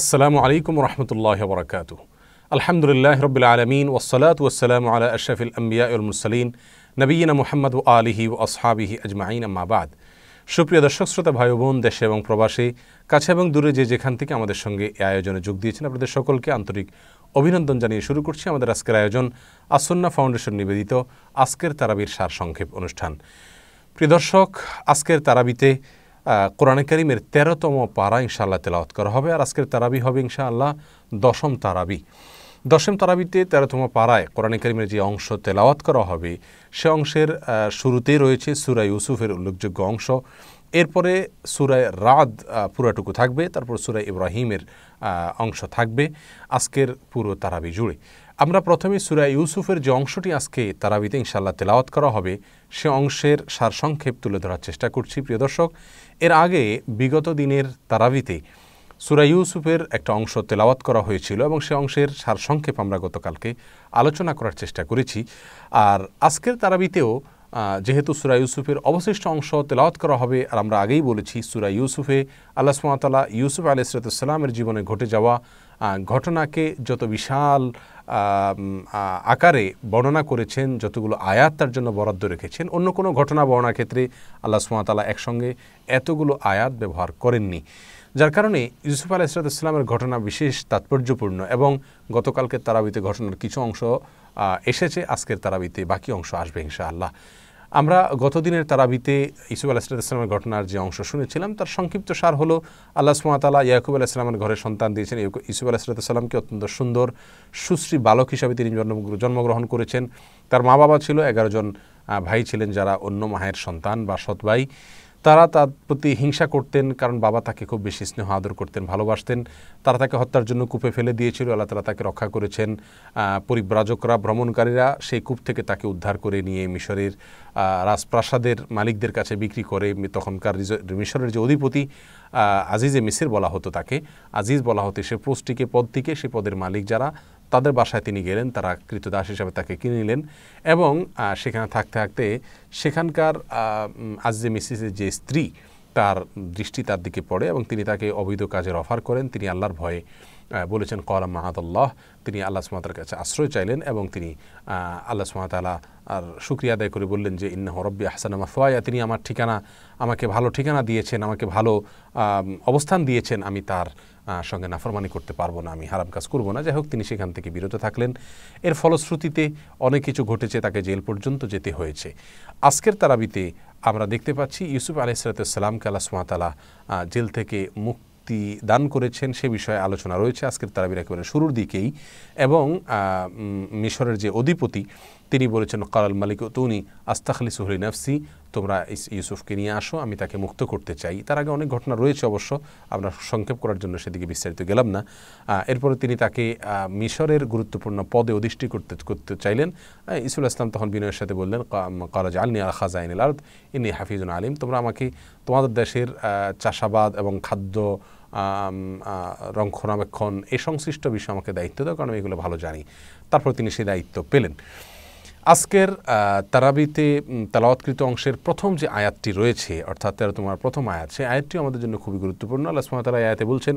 আসসালামু আলাইকুম রহমতুল্লাহ বরকাত আলহামদুলিল্লাহ রবিল আলমিন ওসলাত ওসালাম আলা আম্বিয়া মুরসলিন নবীনা মোহাম্মদ ও আলিহি ও আসহাবিহি আজমাইন আম্মাবাদ সুপ্রিয় দর্শক, শ্রোতা ভাই বোন দেশে এবং প্রবাসী, কাছে এবং দূরে যে যেখান থেকে আমাদের সঙ্গে এই আয়োজনে যোগ দিয়েছেন আপনাদের সকলকে আন্তরিক অভিনন্দন জানিয়ে শুরু করছি আমাদের আজকের আয়োজন, আসন্না ফাউন্ডেশন নিবেদিত আজকের তারাবির সার সংক্ষেপ অনুষ্ঠান। প্রিয় দর্শক, আজকের তারাবিতে কোরআনে করিমের তেরোতম পারা ইনশাআল্লাহ তেলাওয়াত করা হবে আর আজকের তারাবি হবে ইনশাআল্লাহ দশম তারাবি। দশম তারাবিতে তেরোতম পাড়ায় কোরআনে করিমের যে অংশ তেলাওয়াত করা হবে, সে অংশের শুরুতেই রয়েছে সুরাই ইউসুফের উল্লেখযোগ্য অংশ। এরপরে সুরায় রাদ পুরাটুকু থাকবে, তারপর সুরাই ইব্রাহিমের অংশ থাকবে আজকের পুরো তারাবি জুড়ে। আমরা প্রথমে সুরা ইউসুফের যে অংশটি আজকে তারাবিতে ইনশাল্লাহ তেলাওয়াত করা হবে, সে অংশের সারসংক্ষেপ তুলে ধরার চেষ্টা করছি। প্রিয় দর্শক এর আগে বিগত দিনের তারাবিতে সুরা ইউসুফের একটা অংশ তেলাওয়াত করা হয়েছিল এবং সে অংশের সারসংক্ষেপ আমরা গতকালকে আলোচনা করার চেষ্টা করেছি। আর আজকের তারাবিতেও যেহেতু সুরা ইউসুফের অবশিষ্ট অংশ তেলাওয়াত করা হবে, আর আমরা আগেই বলেছি সুরা ইউসুফে আল্লাহ সুমাতালা ইউসুফ আলাইসরাতামের জীবনে ঘটে যাওয়া ঘটনাকে যত বিশাল আকারে বর্ণনা করেছেন, যতগুলো আয়াত তার জন্য বরাদ্দ রেখেছেন, অন্য কোনো ঘটনা বর্ণনার ক্ষেত্রে আল্লাহ সুমাতালা একসঙ্গে এতগুলো আয়াত ব্যবহার করেননি। যার কারণে ইউসুফ আলাহ ইসলাতামের ঘটনা বিশেষ তাৎপর্যপূর্ণ এবং গতকালকে তারাবিতে ঘটনার কিছু অংশ এসেছে, আজকের তারাবিতে বাকি অংশ আসবে ইনশা আল্লাহ আমরা গতদিনের তারাবিতে ইসুফ আলাহ ইসলামের ঘটনার যে অংশ শুনেছিলাম, তার সংক্ষিপ্ত সার হলো, আল্লাহ সুমাতালা ইয়াকুব আলাহ ইসলামের ঘরে সন্তান দিয়েছেন। ইসুফ আলাহ সাল্লামকে অত্যন্ত সুন্দর, সুশ্রী বালক হিসাবে তিনি জন্মগ্রহণ করেছেন। তার মা বাবা ছিল এগারো জন ভাই ছিলেন যারা অন্য মায়ের সন্তান বা সৎ ভাই। তারা তার প্রতি হিংসা করতেন, কারণ বাবা তাকে খুব বেশি স্নেহ আদর করতেন, ভালোবাসতেন। তারা তাকে হত্যার জন্য কূপে ফেলে দিয়েছিল, আল্লাহ তালা তাকে রক্ষা করেছেন। পরিব্রাজকরা, ভ্রমণকারীরা সেই কূপ থেকে তাকে উদ্ধার করে নিয়ে মিশরের রাজপ্রাসাদের মালিকদের কাছে বিক্রি করে, তখনকার মিশরের যে অধিপতি আজিজে মিসির বলা হতো তাকে। আজিজ বলা হতো সে পোস্টটিকে, পদটিকে, সে পদের মালিক যারা। তাদের বাসায় তিনি গেলেন, তারা কৃতদাস হিসাবে তাকে কিনে নিলেন এবং সেখানে থাকতে থাকতে সেখানকার আজ যে মিসিসের যে স্ত্রী তার দৃষ্টি তার দিকে পড়ে এবং তিনি তাকে অবৈধ কাজের অফার করেন। তিনি আল্লাহর ভয়ে বলেছেন কলাম মাহাদুল্লাহ। তিনি আল্লাহ সুমাতার কাছে আশ্রয় চাইলেন এবং তিনি আল্লাহ সুমাতালা আর শুক্রিয়া আদায় করে বললেন যে ইন্না হরব্বি আহসানা মাফওয়াইয়া তিনি আমার ঠিকানা, আমাকে ভালো ঠিকানা দিয়েছেন, আমাকে ভালো অবস্থান দিয়েছেন। আমি তার সঙ্গে নাফরমানি করতে পারব না, আমি হারাম কাজ করব না। যাই হোক, তিনি সেখান থেকে বিরত থাকলেন। এর ফলশ্রুতিতে অনেক কিছু ঘটেছে তাকে জেল পর্যন্ত যেতে হয়েছে। আজকের তারাবিতে আমরা দেখতে পাচ্ছি ইউসুফ আলাইসালাতামকে আল্লাহ সুমাতালা জেল থেকে মুক্তি দান করেছেন। সে বিষয়ে আলোচনা রয়েছে। আজকের তারাবির একেবারে শুরুর দিকেই। এবং মিশরের যে অধিপতি তিনি বলেছেন, কালাল মালিক তুনি আস্তাখলি সুহরি নফসি তোমরা ইউসুফকে নিয়ে আসো, আমি তাকে মুক্ত করতে চাই। তার আগে অনেক ঘটনা রয়েছে অবশ্য, আমরা সংক্ষেপ করার জন্য সেদিকে বিস্তারিত গেলাম না। এরপরে তিনি তাকে মিশরের গুরুত্বপূর্ণ পদে অধিষ্ঠি করতে করতে চাইলেন। ইসুল ইসলাম তখন বিনয়ের সাথে বললেন কালাজ আলনি আল খাজাইন আর্দ ইনি হাফিজুন আলিম, তোমরা আমাকে, তোমাদের দেশের চাষাবাদ এবং খাদ্য রক্ষণাবেক্ষণ এ সংশ্লিষ্ট বিষয়ে আমাকে দায়িত্ব দাও, কারণ আমি এগুলো ভালো জানি। তারপর তিনি সেই দায়িত্ব পেলেন। আজকের তারাবিতে তালাওয়াতকৃত অংশের প্রথম যে আয়াতটি রয়েছে, অর্থাৎ তেরো তোমার প্রথম আয়াত, সেই আয়াতটি আমাদের জন্য খুবই গুরুত্বপূর্ণ। আল্লাহ সুমাতালা আয়াতে বলছেন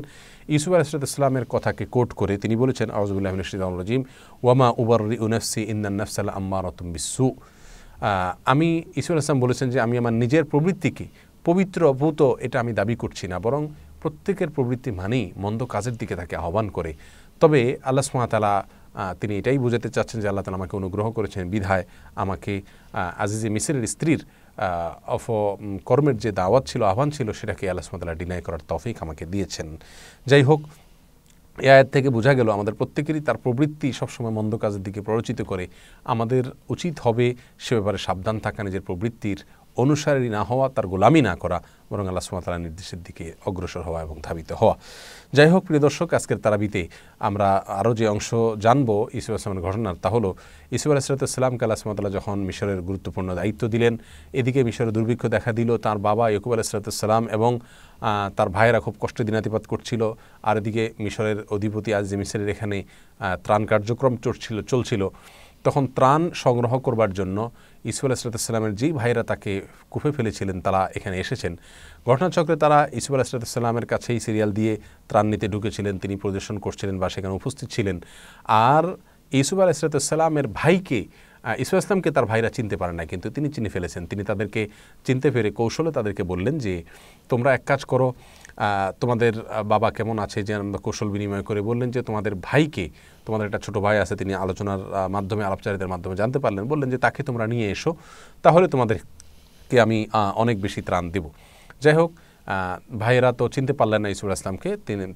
ইসুফ আলাইসলাত ইসলামের কথাকে কোট করে তিনি বলেছেন আউজবুল্লাহ রাজিম ওয়ামা উবর উনফসি ইন্দান নফসাল আম্মা রতম বিসু আমি ইসুল ইসলাম বলেছেন যে, আমি আমার নিজের প্রবৃত্তিকে পবিত্র ভূত এটা আমি দাবি করছি না, বরং প্রত্যেকের প্রবৃত্তি মানেই মন্দ কাজের দিকে তাকে আহ্বান করে। তবে আল্লাহ সুমাতালা তিনি এটাই বোঝাতে চাচ্ছেন যে আল্লাহ তালা আমাকে অনুগ্রহ করেছেন, বিধায় আমাকে আজিজে মিসরের স্ত্রীর অফ কর্মের যে দাওয়াত ছিল, আহ্বান ছিল, সেটাকে আল্লাহ সুমাতালা ডিনাই করার তফিক আমাকে দিয়েছেন। যাই হোক এ আয়াত থেকে বোঝা গেল আমাদের প্রত্যেকেরই তার প্রবৃত্তি সবসময় মন্দ কাজের দিকে প্ররোচিত করে। আমাদের উচিত হবে সে ব্যাপারে সাবধান থাকা, নিজের প্রবৃত্তির অনুসারী না হওয়া, তার গোলামি না করা, বরং আল্লাহ সুমাতালা নির্দেশের দিকে অগ্রসর হওয়া এবং ধাবিত হওয়া। যাই হোক, প্রিয় দর্শক, আজকের তারাবিতে আমরা আরও যে অংশ জানব, ইসুফ আসলামের ঘটনার, তা হলো, ইসুফ আলাহিসাল্লামকে আল্লাহ সুমাতাল্লাহ যখন মিশরের গুরুত্বপূর্ণ দায়িত্ব দিলেন, এদিকে মিশরের দুর্ভিক্ষ দেখা দিল, তার বাবা ইকুব আলাহিসাল্লাম এবং তার ভাইয়েরা খুব কষ্টে দিনাতিপাত করছিল, আর এদিকে মিশরের অধিপতি আজ মিশরের এখানে ত্রাণ কার্যক্রম চলছিল চলছিল, তখন ত্রাণ সংগ্রহ করবার জন্য ইসুফ আলাহিসাল্লামের যেই ভাইরা তাকে কুফে ফেলেছিলেন, তারা এখানে এসেছেন। ঘটনাচক্রে তারা ইসুফ আলাহিসাল্লামের কাছেই সিরিয়াল দিয়ে ত্রাণ নিতে ঢুকেছিলেন, তিনি প্রদর্শন করছিলেন বা সেখানে উপস্থিত ছিলেন। আর ইসুফ আলাহিসাল্লামের ভাইকে ইসু ইসলামকে তার ভাইরা চিনতে পারে না কিন্তু তিনি চিনে ফেলেছেন। তিনি তাদেরকে চিনতে পেরে কৌশলে তাদেরকে বললেন যে, তোমরা এক কাজ করো তোমাদের বাবা কেমন আছে? যে আমরা কৌশল বিনিময় করে বললেন যে, তোমাদের ভাইকে তোমাদের একটা ছোট ভাই আছে, তিনি আলোচনার মাধ্যমে আলাপচারীদের মাধ্যমে জানতে পারলেন। বললেন যে, তাকে তোমরা নিয়ে এসো, তাহলে তোমাদেরকে আমি অনেক বেশি ত্রাণ দেব। যাই হোক ভাইয়েরা তো চিনতে পারলেন না ইসুর ইসলামকে,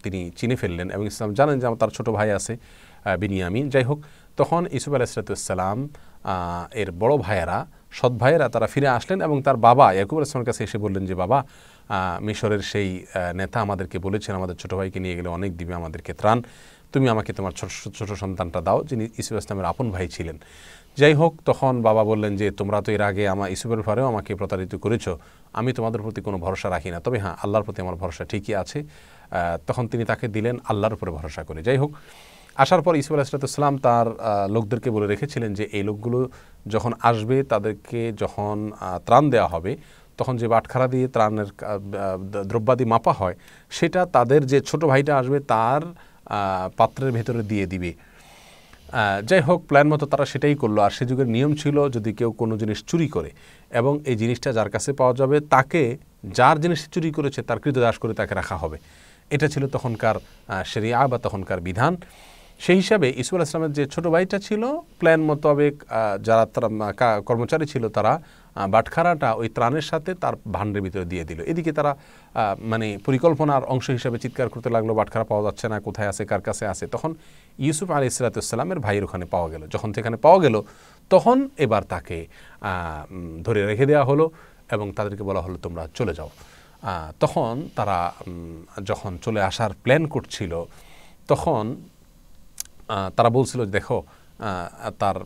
তিনি চিনে ফেললেন এবং ইসলাম জানেন যে, আমার তার ছোট ভাই আছে বিনিয়ামিন। যাই হোক, তখন ইসুফ আলাহিসাল্লাম এর বড় ভাইয়েরা, সৎ ভাইয়েরা, তারা ফিরে আসলেন এবং তার বাবা ইয়াকুব আলাইসলামের কাছে এসে বললেন যে, বাবা মিশরের সেই নেতা আমাদেরকে বলেছেন, আমাদের ছোটো ভাইকে নিয়ে গেলে অনেক দিবে, আমাদেরকে ত্রাণ। তুমি আমাকে তোমার ছোট ছোট সন্তানটা দাও, যিনি ইসুফ ইসলামের আপন ভাই ছিলেন। যাই হোক, তখন বাবা বললেন যে, তোমরা তো এর আগে আমার ইসুফের ফারেও আমাকে প্রতারিত করেছ। আমি তোমাদের প্রতি কোনো ভরসা রাখি না। তবে হ্যাঁ আল্লাহর প্রতি আমার ভরসা ঠিকই আছে। তখন তিনি তাকে দিলেন আল্লাহর উপরে ভরসা করে। যাই হোক, আসার পর ইসুফ আলাহিসাল্লাম তার লোকদেরকে বলে রেখেছিলেন যে, এই লোকগুলো যখন আসবে, তাদেরকে যখন ত্রাণ দেওয়া হবে, তখন যে বাটখারা দিয়ে ত্রাণের দ্রব্যাদি মাপা হয়, সেটা তাদের যে ছোট ভাইটা আসবে, তার পাত্রের ভেতরে দিয়ে দিবে। যাই হোক প্ল্যান মতো তারা সেটাই করল। আর সে যুগের নিয়ম ছিল যদি কেউ কোনো জিনিস চুরি করে এবং এই জিনিসটা যার কাছে পাওয়া যাবে, তাকে যার জিনিস চুরি করেছে, তার কৃতদাস করে তাকে রাখা হবে। এটা ছিল তখনকার সেরিয়া বা তখনকার বিধান। সেই হিসাবে ইসুফ ইসলামের যে ছোট ভাইটা ছিল প্ল্যান মোতাবেক যারা কর্মচারী ছিল তারা বাটখারাটা ওই ত্রাণের সাথে তার ভান্ডের ভিতরে দিয়ে দিল। এদিকে তারা মানে পরিকল্পনার অংশ হিসাবে চিৎকার করতে লাগল, বাটখারা পাওয়া যাচ্ছে না, কোথায় আছে, কার কাছে আছে। তখন ইউসুফ আলি ইসলাতামের ভাইয়ের ওখানে পাওয়া গেল। যখন সেখানে পাওয়া গেল, তখন এবার তাকে ধরে রেখে দেওয়া হলো এবং তাদেরকে বলা হলো, তোমরা চলে যাও। তখন তারা যখন চলে আসার প্ল্যান করছিল, তখন তারা বলছিল দেখো তার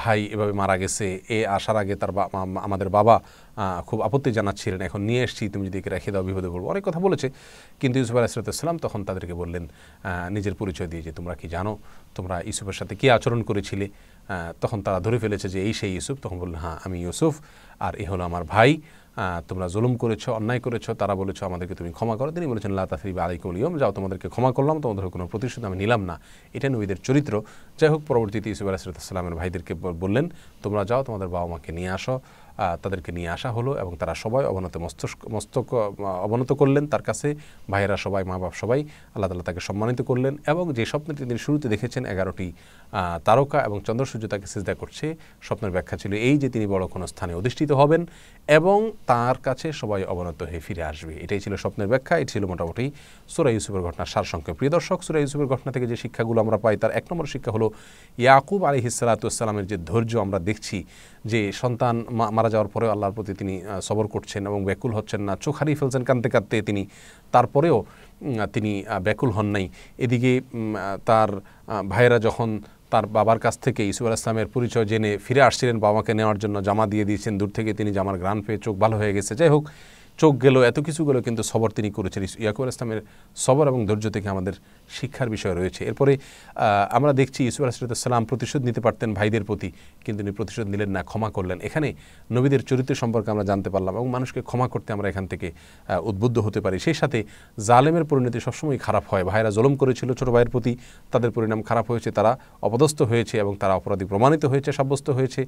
ভাই এভাবে মারা গেছে, এ আসার আগে তার আমাদের বাবা খুব আপত্তি জানাচ্ছিলেন, এখন নিয়ে এসছি, তুমি যদি রেখে দাও, বিপদে পড়ব। অনেক কথা বলেছে, কিন্তু ইউসুফ আলাহিসাম তখন তাদেরকে বললেন নিজের পরিচয় দিয়ে যে তোমরা কি জানো, তোমরা ইউসুফের সাথে কী আচরণ করেছিলে? তখন তারা ধরে ফেলেছে যে, এই সেই ইউসুফ। তখন বললেন হ্যাঁ আমি ইউসুফ, আর এ হলো আমার ভাই। তোমরা জুলুম করেছ, অন্যায় করেছ, তারা বলেছ আমাদেরকে তুমি ক্ষমা করো। তিনি বলেছেন, লা বা আলিকুল ইয়ম যাও তোমাদেরকে ক্ষমা করলাম, তোমাদের কোনো প্রতিশোধ আমি নিলাম না। এটা নবীদের চরিত্র। যাই হোক, পরবর্তীতে ইসুফ আলাহিসাল্লামের ভাইদেরকে বললেন, তোমরা যাও, তোমাদের বাবা মাকে নিয়ে আসো। তাদেরকে নিয়ে আসা হলো এবং তারা সবাই অবনত মস্তক মস্তক অবনত করলেন তার কাছে। ভাইয়েরা সবাই, মা বাপ সবাই আল্লাহ তালা তাকে সম্মানিত করলেন এবং যে স্বপ্নটি তিনি শুরুতে দেখেছেন এগারোটি তারকা এবং চন্দ্রসূর্য তাকে সিজদা করছে, স্বপ্নের ব্যাখ্যা ছিল এই যে তিনি বড় কোনো স্থানে অধিষ্ঠিত হবেন এবং তার কাছে সবাই অবনত হয়ে ফিরে আসবে। এটাই ছিল স্বপ্নের ব্যাখ্যা, এটি ছিল মোটামুটি সুরা ইউসুফের ঘটনার সারসংক্ষেপ। প্রিয় দর্শক, সুরা ইউসুফের ঘটনা থেকে যে শিক্ষাগুলো আমরা পাই, তার এক নম্বর শিক্ষা হলো, ইয়াকুব আলী হিসালাতামের যে ধৈর্য আমরা দেখছি, যে সন্তান মারা যাওয়ার পরেও আল্লাহর প্রতি তিনি সবর করছেন এবং ব্যাকুল হচ্ছেন না। চোখ হারিয়ে ফেলছেন কাঁদতে কাঁদতে তিনি, তারপরেও তিনি ব্যাকুল হন নাই। এদিকে তার ভাইয়েরা যখন তার বাবার কাছ থেকে ইসুফ আল ইসলামের পরিচয় জেনে ফিরে আসছিলেন বাবাকে নেওয়ার জন্য, জামা দিয়ে দিয়েছেন, দূর থেকে তিনি জামার গ্রান পেয়ে চোখ ভালো হয়ে গেছে। যাই হোক চোখ গেল, এত কিছু গেল, কিন্তু সবর তিনি করেছেন। ইয়াকুব ইসলামের সবর এবং ধৈর্য থেকে আমাদের শিক্ষার বিষয় রয়েছে। এরপরে আমরা দেখছি ইসুফ আলাহিসাল্লাম প্রতিশোধ নিতে পারতেন ভাইদের প্রতি, কিন্তু তিনি প্রতিশোধ নিলেন না, ক্ষমা করলেন। এখানে নবীদের চরিত্র সম্পর্কে আমরা জানতে পারলাম এবং মানুষকে ক্ষমা করতে আমরা এখান থেকে উদ্বুদ্ধ হতে পারি। সেই সাথে জালেমের পরিণতি সবসময় খারাপ হয়। ভাইরা জলম করেছিল ছোট ভাইয়ের প্রতি, তাদের পরিণাম খারাপ হয়েছে, তারা অপদস্থ হয়েছে এবং তারা অপরাধী প্রমাণিত হয়েছে, সাব্যস্ত হয়েছে।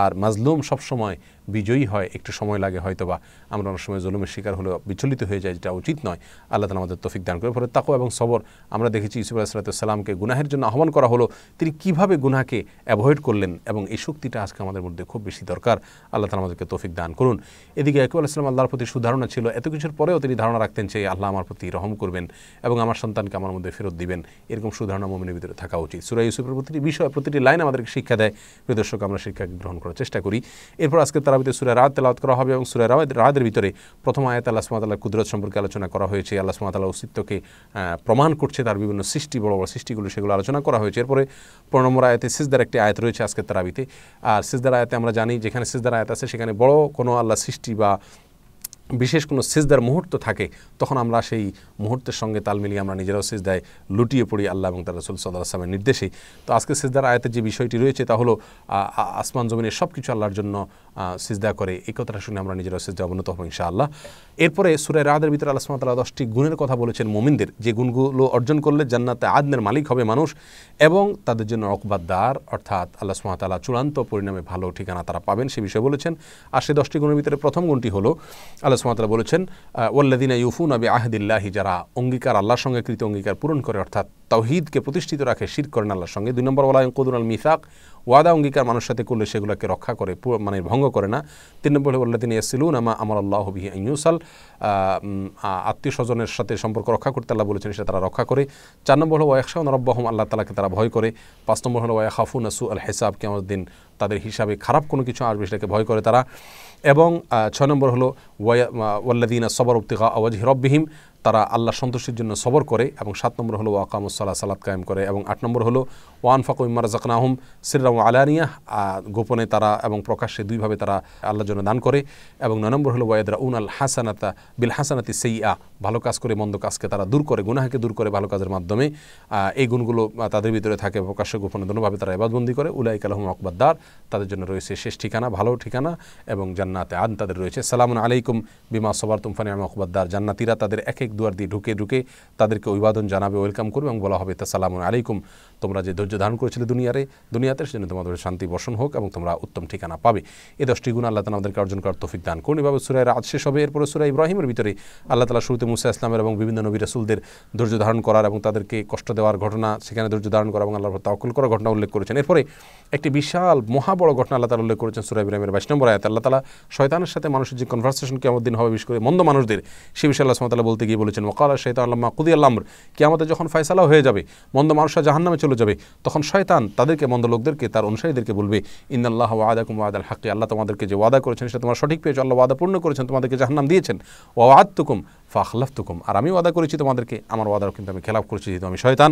আর মাজলুম সবসময় বিজয়ী হয়, একটু সময় লাগে হয়তোবা। আমরা অনেক সময় জলুমের শিকার হলে বিচলিত হয়ে যায় যেটা উচিত নয়। আল্লাহ তালা আমাদের তফিক দান করে। ফলে তাকো এবং সবর, আমরা দেখেছি ইসুফ আলাহিসাল্লামকে গুনাহের জন্য আহ্বান করা হলো। তিনি কীভাবে গুনাকে অ্যাভয়েড করলেন এবং এই শক্তিটা আজকে আমাদের মধ্যে খুব বেশি দরকার। আল্লাহ তালা আমাদেরকে তফিক দান করুন। এদিকে একুব আলাইসলাম আল্লাহর প্রতি সুধারণা ছিল, এত কিছুর পরেও তিনি ধারণা রাখতেন যে আল্লাহ আমার প্রতি রহম করবেন এবং আমার সন্তানকে আমার মধ্যে ফেরত দিবেন। এরকম সুধারণা মোমিনের ভিতরে থাকা উচিত। সুরাই ইউসুফের প্রতিটি বিষয়, প্রতিটি লাইন আমাদেরকে শিক্ষা দেয়। প্রদর্শক আমরা শিক্ষা গ্রহণ করার চেষ্টা করি। এরপর আজকে তারা ভিতরে সুরা রাত তেলাওয়াত করা হবে এবং সুরা রাতের ভিতরে প্রথম আয়াত আল্লাহ সুমাতাল্লাহ কুদরত সম্পর্কে আলোচনা করা হয়েছে। আল্লাহ সুমাতাল্লাহ অস্তিত্বকে প্রমাণ করছে তার বিভিন্ন সৃষ্টি, বড় বড় সৃষ্টিগুলো সেগুলো আলোচনা করা হয়েছে। এরপরে পনেরো নম্বর আয়াতে সিজদার একটি আয়াত রয়েছে আজকের তারাবিতে। আর সিজদার আয়াতে আমরা জানি, যেখানে সিজদার আয়াত আছে, সেখানে বড় কোনো আল্লাহ সৃষ্টি বা বিশেষ কোনো সিজদার মুহূর্ত থাকে, তখন আমরা সেই মুহূর্তের সঙ্গে তাল মিলিয়ে আমরা নিজেরাও সিজদায় লুটিয়ে পড়ি আল্লাহ এবং তার রসুল সাল্লাহ আসলামের নির্দেশেই। তো আজকে সিজদার আয়াতের যে বিষয়টি রয়েছে তা হলো আসমান জমিনের সব কিছু আল্লাহর জন্য সিজদা করে। এই কথাটা শুনে আমরা নিজেরাও সিজদা অবনত হব ইনশাআল্লাহ। এরপরে সুরাই রাদের ভিতরে আল্লাহ সুমাতাল্লাহ দশটি গুণের কথা বলেছেন মোমিনদের। যে গুণগুলো অর্জন করলে জান্নাতে আদনের মালিক হবে মানুষ এবং তাদের জন্য অকবাদ্দার অর্থাৎ আল্লাহ সুমাতাল্লাহ চূড়ান্ত পরিণামে ভালো ঠিকানা তারা পাবেন সে বিষয়ে বলেছেন। আর সেই দশটি গুণের ভিতরে প্রথম গুণটি হলো, আল্লাহ সুমাতাল্লাহ বলেছেন ওয়াল্লাদিনা ইউফুন আবি আহদিল্লাহি যারা অঙ্গীকার, আল্লাহর সঙ্গে কৃত অঙ্গীকার পূরণ করে, অর্থাৎ তাওহিদকে প্রতিষ্ঠিত রাখে শির করেন আল্লাহর সঙ্গে। দুই নম্বর বলা কদুর আল মিসাক, ওয়াদা অঙ্গীকার মানুষের সাথে করলে সেগুলোকে রক্ষা করে মানে ভঙ্গ করে না। তিন নম্বর বললে তিনি এসিলুন আমা আমার আল্লাহ বিহি ইউসাল আত্মীয় স্বজনের সাথে সম্পর্ক রক্ষা করতে আল্লাহ বলেছেন, সেটা তারা রক্ষা করে। চার নম্বর হলো ওয়াকশাহ নরব্বাহম আল্লাহ তালাকে তারা ভয় করে। পাঁচ নম্বর হলো ওয়া হাফুন আসু আল হেসাব কেমন দিন তাদের হিসাবে খারাপ কোনো কিছু আসবে সেটাকে ভয় করে তারা। এবং ছয় নম্বর হলো ওয়াল্লাদিনা সবর উক্তিকা আওয়াজ হিরব্বিহিম তারা আল্লাহ সন্তুষ্টির জন্য সবর করে এবং সাত নম্বর হলো ওয়াকামুসাল্লাহ সালাত কায়েম করে এবং আট নম্বর হলো ওয়ান ফাকু ইমার জাকনাহম সিরাম আলানিয়া। গোপনে তারা এবং প্রকাশ্যে দুইভাবে তারা আল্লাহর জন্য দান করে এবং নয় নম্বর হলো ওয়াইদরা উন আল হাসানাতা বিল হাসানাতি সেইয়া। ভালো কাজ করে, মন্দ কাজকে তারা দূর করে, গুনাহাকে দূর করে ভালো কাজের মাধ্যমে। এই গুণগুলো তাদের ভিতরে থাকে প্রকাশ্যে, গোপনে, দোনোভাবে তারা এবাদবন্দি করে। উলাইক আলহম আকবদ্দার তাদের জন্য রয়েছে শেষ ঠিকানা, ভালো ঠিকানা এবং জান্নাতে আন তাদের রয়েছে। সালামুন আলাইকুম বিমা সবার তুমফানি আকবদ্দার জান্নাতিরা তাদের এক এক দুয়ার দিয়ে ঢুকে ঢুকে তাদেরকে অভিবাদন জানাবে, ওয়েলকাম করবে এবং বলা হবে তা সালামুন আলাইকুম। তোমরা যে ধৈর্য ধারণ করেছিলে দুনিয়ারে, দুনিয়াতে, সেজন্য তোমাদের শান্তি বর্ষণ হোক এবং তোমরা উত্তম ঠিকানা পাবে। এ দশটি গুণ আল্লাহ তালা আমাদেরকে অর্জন করার তফিক দান করুন। এভাবে সুরাই রাত শেষ হবে। এরপরে সুরাই ইব্রাহিমের ভিতরে আল্লাহ তালা শুরুতে মুসা ইসলামের এবং বিভিন্ন নবী রসুলদের ধৈর্য ধারণ করার এবং তাদেরকে কষ্ট দেওয়ার ঘটনা, সেখানে ধৈর্য ধারণ করা এবং আল্লাহ তাওকুল করার ঘটনা উল্লেখ করেছেন। এরপরে একটি বিশাল, মহা বড় ঘটনা আল্লাহ তালা উল্লেখ করেছেন সুরাই ইব্রাহিমের বাইশ নম্বর আয়াত। আল্লাহ তালা শয়তানের সাথে মানুষের যে কনভারসেশন কেমন দিন হবে, বিশেষ করে মন্দ মানুষদের, সে বিষয়ে আল্লাহ সুমতাল্লাহ বলতে গিয়ে বলেছেন ওকাল শৈতান আল্লাহ কুদি আল্লামর কি আমাদের যখন ফয়সালা হয়ে যাবে, মন্দ মানুষরা জাহান্নামে চলে যাবে, তখন শয়তান তাদেরকে, মন্দ লোকদেরকে, তার অনুসারীদেরকে বলবে ইন্দাল্লাহ ওয়াদাকুম ওয়াদাল হাকি আল্লাহ তোমাদেরকে যে ওয়াদা করেছেন সেটা তোমার সঠিক পেয়েছ, আল্লাহ ওয়াদা পূর্ণ করেছেন, তোমাদেরকে জাহান্নাম দিয়েছেন। ওয়াদতুকুম ফাখলাফতুকুম। আর আমি ওয়াদা করেছি তোমাদেরকে, আমার ওয়াদাও কিন্তু আমি খেলাফ করেছি, যেহেতু আমি শয়তান।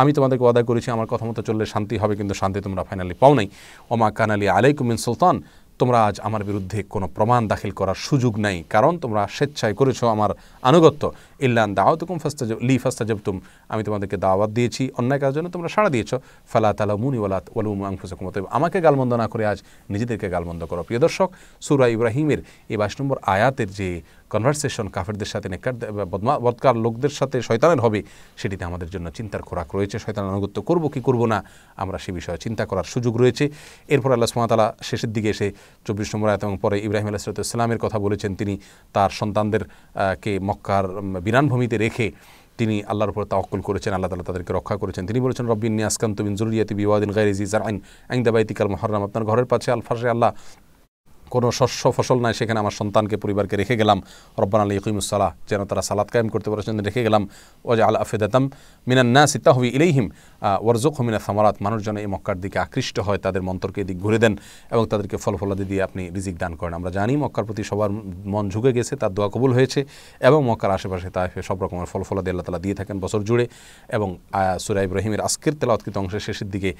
আমি তোমাদেরকে ওয়াদা করেছি, আমার কথা মতো চললে শান্তি হবে, কিন্তু শান্তি তোমরা ফাইনালি পাও নাই। ওমা কানালি আলাইকুমিন সুলতান। তোমরা আজ আমার বিরুদ্ধে কোনো প্রমাণ দাখিল করার সুযোগ নাই, কারণ তোমরা স্বেচ্ছায় করেছ আমার আনুগত্য। ইল্লান দাওয়াতুকুম ফাস্তা লি ফাস্তা জবতুম আমি তোমাদেরকে দাওয়াত দিয়েছি, অন্যায় কাজের জন্য তোমরা সাড়া দিয়েছ। ফালা তালা মুনি ওয়ালাত ওয়ালুম আংফুসকুম অতএব আমাকে গালমন্দ না করে আজ নিজেদেরকে গালমন্দ করো। প্রিয় দর্শক, সুরা ইব্রাহিমের এই বাইশ নম্বর আয়াতের যে কনভারসেশন কাফেরদের সাথে নেকার বদকার লোকদের সাথে শয়তানের হবে, সেটিতে আমাদের জন্য চিন্তার খোরাক রয়েছে। শয়তানের আনুগত্য করব কি করব না, আমরা সে বিষয়ে চিন্তা করার সুযোগ রয়েছে। এরপর আল্লাহ সুমাতালা শেষের দিকে এসে চব্বিশ নম্বর আয়াত এবং পরে ইব্রাহিম আলাহিসামের কথা বলেছেন। তিনি তার সন্তানদের কে মক্কার বিরানভূমিতে রেখে তিনি আল্লাহর উপর তাওকুল করেছেন, আল্লাহ তালা তাদেরকে রক্ষা করেছেন। তিনি বলেছেন রব্বিন নিয়াসকান্ত বিন জরুরিয়াতি বিওয়াদিন গাইরিজি আইন দাবাইতিকাল মহরম আপনার ঘরের পাশে আলফাসে আল্লাহ কোনো শস্য ফসল নাই, সেখানে আমার সন্তানকে, পরিবারকে রেখে গেলাম। রব্বান আলী ইকিমুসাল্লাহ যেন তারা সালাদ কায়েম করতে পারে রেখে গেলাম। ওজা আল আফেদাতাম মিনান্না সিতাহবি ইলেহিম ওয়ারজুক হমিনা সামারাত। মানুষজন এই মক্কার দিকে আকৃষ্ট হয়, তাদের মন্তরকে এদিক ঘুরে দেন এবং তাদেরকে ফল ফলাদি দিয়ে আপনি রিজিক দান করেন। আমরা জানি মক্কার প্রতি সবার মন ঝুঁকে গেছে, তার দোয়া কবুল হয়েছে এবং মক্কার আশেপাশে তাইফে সব রকমের ফল ফলাদি আল্লাহ তালা দিয়ে থাকেন বছর জুড়ে এবং সুরা ইব্রাহিমের আজকের তেলাৎকৃত অংশের শেষের দিকে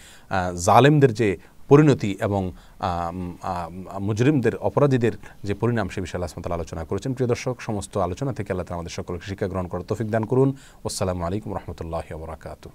জালেমদের যে পরিণতি এবং মুজরিমদের অপরাধীদের যে পরিণাম সে বিষয়ে আল্লাহ আলোচনা করেছেন। প্রিয় দর্শক, সমস্ত আলোচনা থেকে আল্লাহ আমাদের সকলকে শিক্ষা গ্রহণ করার তফিক দান করুন। আসসালামু আলাইকুম রহমতুল্লাহ বরাকাতু